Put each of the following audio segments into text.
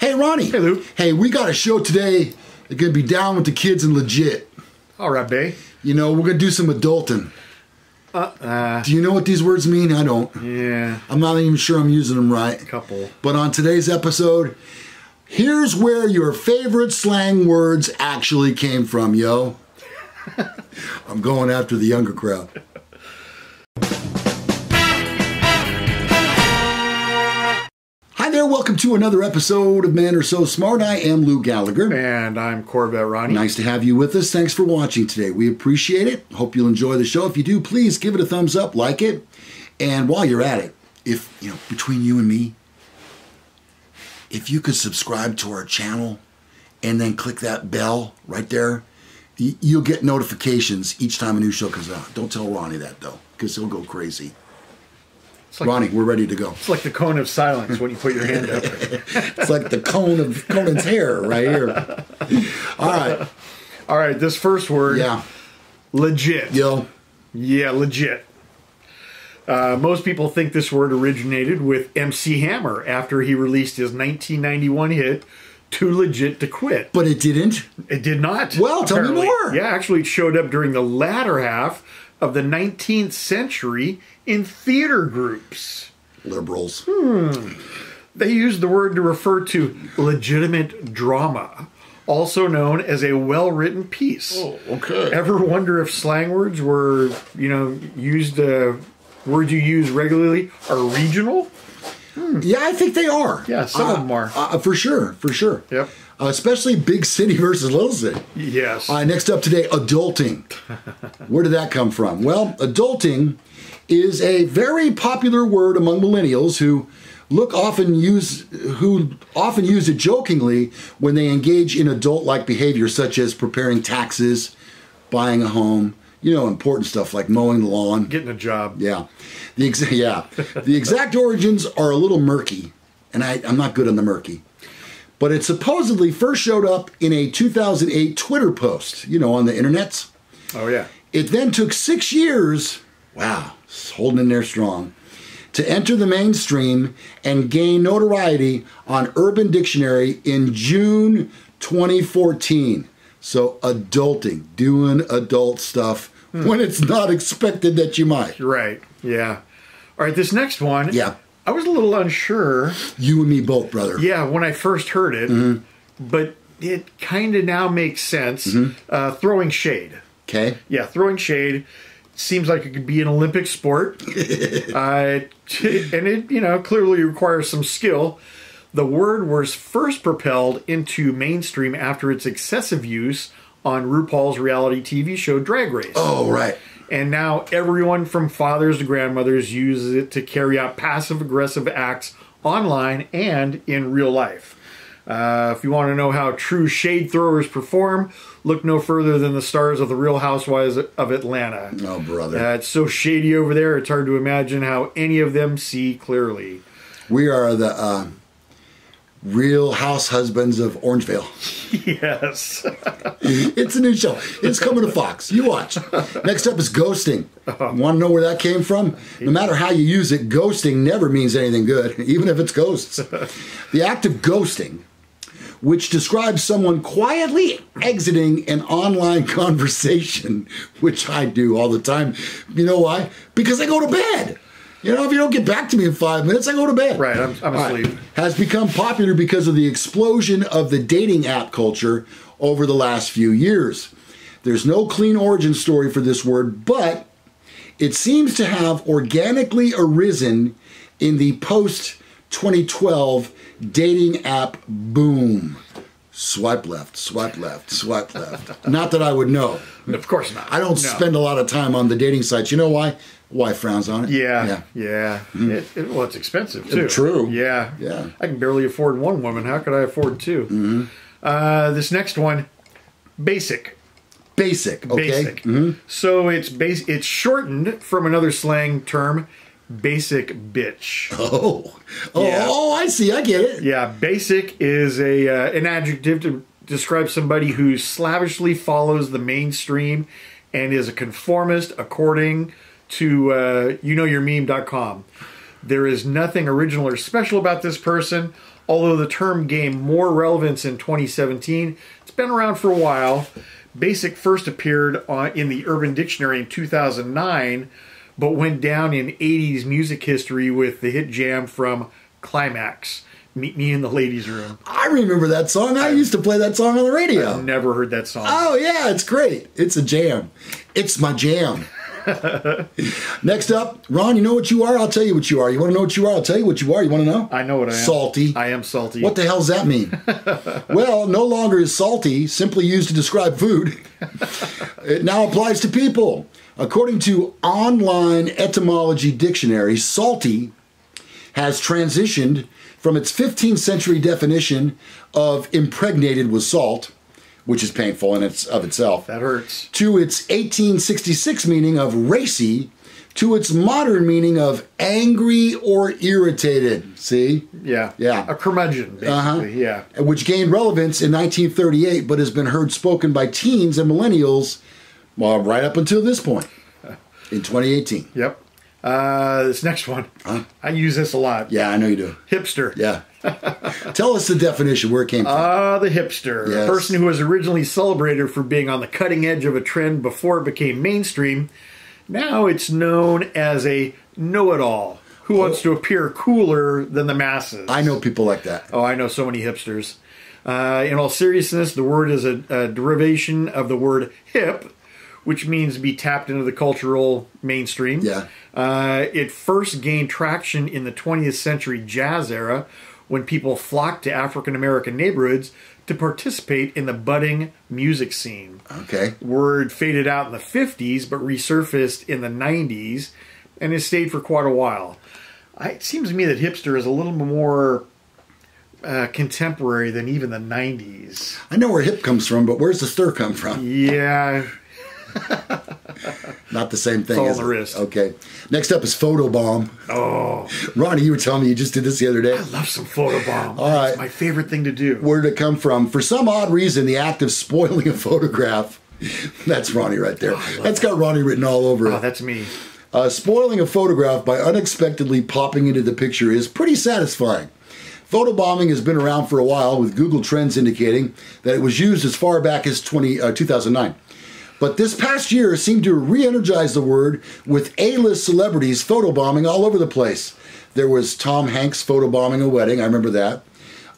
Hey, Ronnie. Hey, Lou. Hey, we got a show today. They're going to be down with the kids and legit. All right, babe. You know, we're going to do some adulting. Uh, uh, Do you know what these words mean? I don't. yeah, I'm not even sure I'm using them right. couple. But on today's episode, here's where your favorite slang words actually came from, yo. I'm going after the younger crowd. There, welcome to another episode of Men Are So Smart. I am Lou Gallagher. And I'm Corvette Ronnie. Nice to have you with us. Thanks for watching today. We appreciate it. Hope you'll enjoy the show. If you do, please give it a thumbs up, like it. And while you're at it, if, you know, between you and me, if you could subscribe to our channel and then click that bell right there, you'll get notifications each time a new show comes out. Don't tell Ronnie that though, because he'll go crazy. Like, Ronnie, we're ready to go. it's like the cone of silence when you put your hand up. It's like the cone of Conan's hair right here. All right. All right, this first word, Yeah. legit. Yo. Yeah, legit. Uh, most people think this word originated with MC Hammer after he released his 1991 hit "Too Legit to Quit." But it didn't. It did not. Well, tell me more. Yeah, actually, it showed up during the latter half of the 19th century in theater groups. Liberals. Hmm. They used the word to refer to legitimate drama, also known as a well-written piece. Oh, okay. Ever wonder if slang words were, you know, used? Uh, words you use regularly are regional? Yeah, I think they are. Yeah, some Uh, of them are. Uh, for sure, for sure. Yep. Uh, especially big city versus little city. Yes. All right, next up today, adulting. Where did that come from? Well, adulting is a very popular word among millennials who look often use who often use it jokingly when they engage in adult-like behavior such as preparing taxes, buying a home, you know, important stuff like mowing the lawn. Getting a job. Yeah, the exa- yeah, the exact origins are a little murky, and I, I'm not good on the murky. But it supposedly first showed up in a 2008 Twitter post, you know, on the internets. Oh yeah. It then took six years, wow, holding in there strong, to enter the mainstream and gain notoriety on Urban Dictionary in June 2014. So, adulting, doing adult stuff hmm. when it's not expected that you might. Right. Yeah. All right. This next one. Yeah. I was a little unsure. You and me both, brother. Yeah, when I first heard it, Mm-hmm. but it kind of now makes sense. Mm-hmm. Uh, throwing shade. Okay. Yeah, throwing shade seems like it could be an Olympic sport. uh, and it, you know, clearly requires some skill. The word was first propelled into mainstream after its excessive use on RuPaul's reality TV show Drag Race. Oh, right. And now everyone from fathers to grandmothers uses it to carry out passive aggressive acts online and in real life. Uh, if you want to know how true shade throwers perform, look no further than the stars of the Real Housewives of Atlanta. Oh, brother. Uh, it's so shady over there, it's hard to imagine how any of them see clearly. We are the uh, real house husbands of Orangevale. yes. It's a new show. It's coming to Fox. You watch. Next up is ghosting. Uh-huh. Want to know where that came from? No matter how you use it, ghosting never means anything good, even if it's ghosts. The act of ghosting, which describes someone quietly exiting an online conversation, which I do all the time. You know why? Because I go to bed. You know, if you don't get back to me in five minutes, I go to bed. Right, I'm, I'm All right. asleep. Has become popular because of the explosion of the dating app culture over the last few years. There's no clean origin story for this word, but it seems to have organically arisen in the post 2012 dating app boom. Swipe left, swipe left, swipe left. Not that I would know. Of course not. I don't No. spend a lot of time on the dating sites. You know why? Wife frowns on it. Yeah, yeah. It, it, well, it's expensive too. True. Yeah, Yeah. I can barely afford one woman. How could I afford 2 Mm-hmm. Uh, this next one, basic. Basic. Okay. Mm-hmm. Basic. So it's base. It's shortened from another slang term, basic bitch. Oh, oh, Yeah. oh! I see. I get it. Yeah, basic is a uh, an adjective to describe somebody who slavishly follows the mainstream and is a conformist according to uh, you know your meme.com. There is nothing original or special about this person, although the term gained more relevance in 2017. It's been around for a while. Basic first appeared on, in the Urban Dictionary in 2009, but went down in 80s music history with the hit jam from Klymaxx. Meet Me in the Ladies' Room. I remember that song. I used to play that song on the radio. I never heard that song. Oh yeah, it's great. It's a jam. It's my jam. Next up, Ron, you know what you are? I'll tell you what you are. You want to know what you are? I'll tell you what you are. You want to know? I know what I am. Salty. I am salty. What the hell does that mean? well, no longer is salty simply used to describe food. it now applies to people. According to Online Etymology Dictionary, salty has transitioned from its 15th century definition of impregnated with salt, which is painful in its of itself, That hurts. to its 1866 meaning of racy, to its modern meaning of angry or irritated. See? Yeah. Yeah. A curmudgeon, basically. Uh-huh. Yeah. Which gained relevance in 1938, but has been heard spoken by teens and millennials well, right up until this point in 2018. Yep. Uh, this next one. huh? I use this a lot. Yeah, I know you do. Hipster. Yeah. Tell us the definition, where it came from. Ah, the hipster. Yes. A person who was originally celebrated for being on the cutting edge of a trend before it became mainstream. Now it's known as a know it all who wants to appear cooler than the masses. I know people like that. Oh, I know so many hipsters. Uh, in all seriousness, the word is a, a derivation of the word hip, which means be tapped into the cultural mainstream. Yeah. Uh, it first gained traction in the 20th century jazz era when people flocked to African American neighborhoods to participate in the budding music scene. Okay. Word faded out in the 50s but resurfaced in the 90s and has stayed for quite a while. I, it seems to me that hipster is a little more uh, contemporary than even the 90s. I know where hip comes from, but where's the stir come from? Yeah, Not the same thing. all is the wrist. Okay. Next up is photobomb. oh, Ronnie, you were telling me you just did this the other day. I love some photobomb. All right. It's my favorite thing to do. Where did it come from? For some odd reason, the act of spoiling a photograph. That's Ronnie right there. That's got Ronnie written all over it. Oh, that's me. Uh, spoiling a photograph by unexpectedly popping into the picture is pretty satisfying. Photobombing has been around for a while, with Google Trends indicating that it was used as far back as 20, uh, 2009. But this past year seemed to re energize the word with A list celebrities photobombing all over the place. There was Tom Hanks photobombing a wedding, I remember that.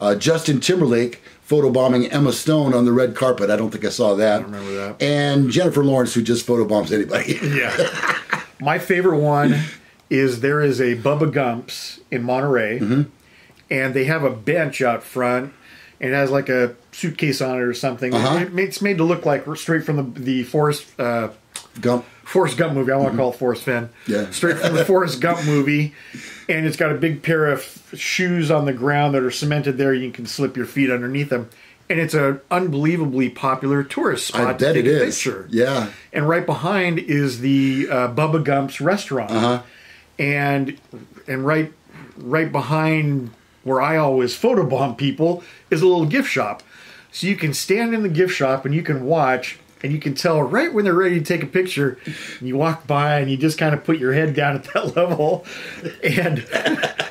Uh, Justin Timberlake photobombing Emma Stone on the red carpet. I don't think I saw that. I remember that. And Jennifer Lawrence, who just photobombs anybody. Yeah. My favorite one is there is a Bubba Gumps in Monterey, Mm-hmm. and they have a bench out front, it has like a suitcase on it or something. Uh-huh. It's made to look like straight from the the Forrest uh, Gump. Forrest Gump movie. I want to call it Forrest Fenn. Mm-hmm. Yeah. straight from the Forrest Gump movie. And it's got a big pair of shoes on the ground that are cemented there. You can slip your feet underneath them. And it's an unbelievably popular tourist spot I to bet take it a is. picture. Yeah. And right behind is the uh, Bubba Gump's restaurant. Uh-huh. And and right right behind where I always photobomb people is a little gift shop. So you can stand in the gift shop and you can watch and you can tell right when they're ready to take a picture. And you walk by and you just kind of put your head down at that level and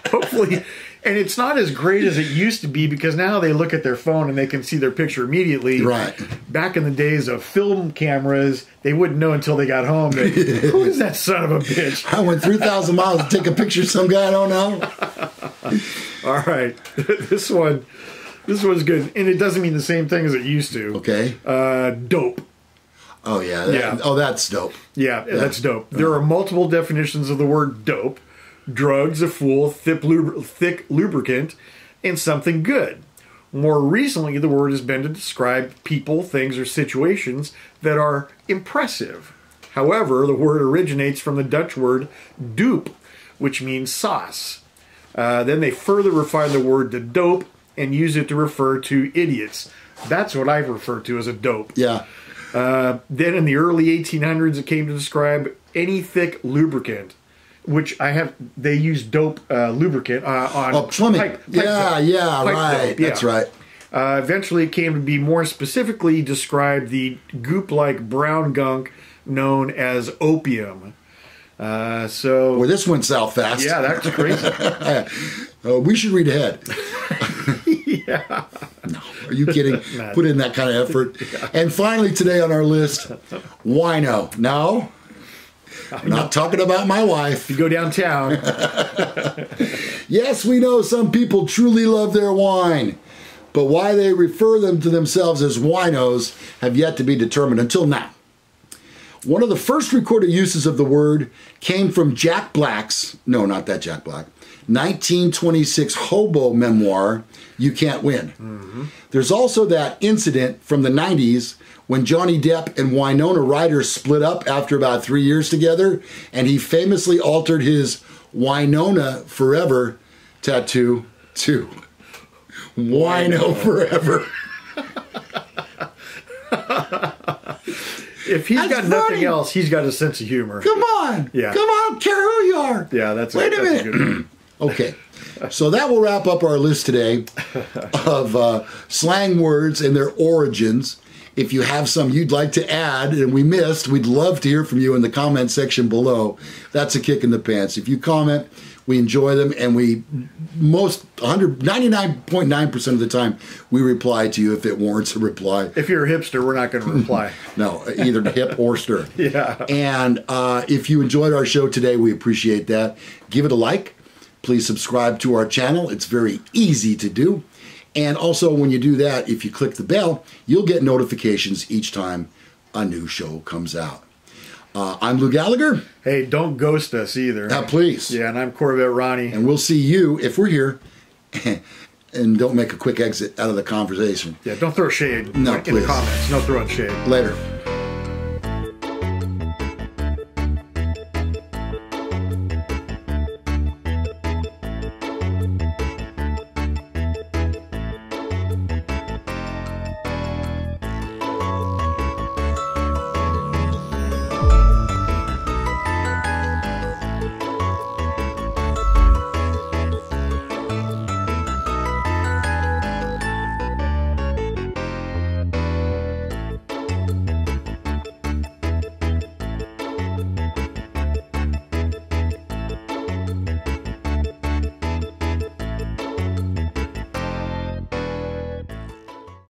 hopefully and it's not as great as it used to be because now they look at their phone and they can see their picture immediately. Right. Back in the days of film cameras, they wouldn't know until they got home that who is that son of a bitch? I went 3,000 miles to take a picture of some guy I don't know. All right, this one, this one's good, and it doesn't mean the same thing as it used to. Okay. Uh, dope. Oh, yeah. that- Yeah. Oh, that's dope. Yeah, that's dope. There are multiple definitions of the word dope: drugs, a fool, thick, lub- thick lubricant, and something good. More recently, the word has been to describe people, things, or situations that are impressive. However, the word originates from the Dutch word doop, which means sauce. Uh, then they further refine the word to dope and use it to refer to idiots. That's what I refer to as a dope. Yeah. Uh, then in the early 1800s, it came to describe any thick lubricant, which I have. They use dope uh, lubricant uh, on Oh, plumbing. pipe- pipe yeah, dope. yeah, Pipe right. dope, yeah. That's right. Uh, eventually, it came to be more specifically described the goop-like brown gunk known as opium. Uh, so Boy, this went south fast. yeah, that's crazy. Uh, we should read ahead. yeah. No, are you kidding? Put in that kind of effort. And finally, today on our list, wino. No, I'm not talking about my wife. you go downtown. Yes, we know some people truly love their wine, but why they refer them to themselves as winos have yet to be determined until now. One of the first recorded uses of the word came from Jack Black's, no, not that Jack Black, 1926 hobo memoir, You Can't Win. There's also that incident from the 90s when Johnny Depp and Winona Ryder split up after about three years together, and he famously altered his Winona Forever tattoo to Wino Forever. If he's That's got nothing funny. else, he's got a sense of humor. Come on. Yeah. Come on, care who you are. Yeah, that's Wait a that's minute. good. Okay. So that will wrap up our list today of uh, slang words and their origins. If you have some you'd like to add and we missed, we'd love to hear from you in the comment section below. That's a kick in the pants. If you comment, we enjoy them and we most 100 99.9% of the time we reply to you if it warrants a reply. If you're a hipster, we're not going to reply. No, either hip or stir. Yeah. And uh, if you enjoyed our show today, we appreciate that. Give it a like. Please subscribe to our channel. It's very easy to do. And also, when you do that, if you click the bell, you'll get notifications each time a new show comes out. Uh, I'm Lou Gallagher, hey, don't ghost us either. Now, please. Yeah, and I'm Corvette Ronnie. and we'll see you if we're here. and don't make a quick exit out of the conversation. Yeah, don't throw shade No, in please. the comments. No throwing shade. Later.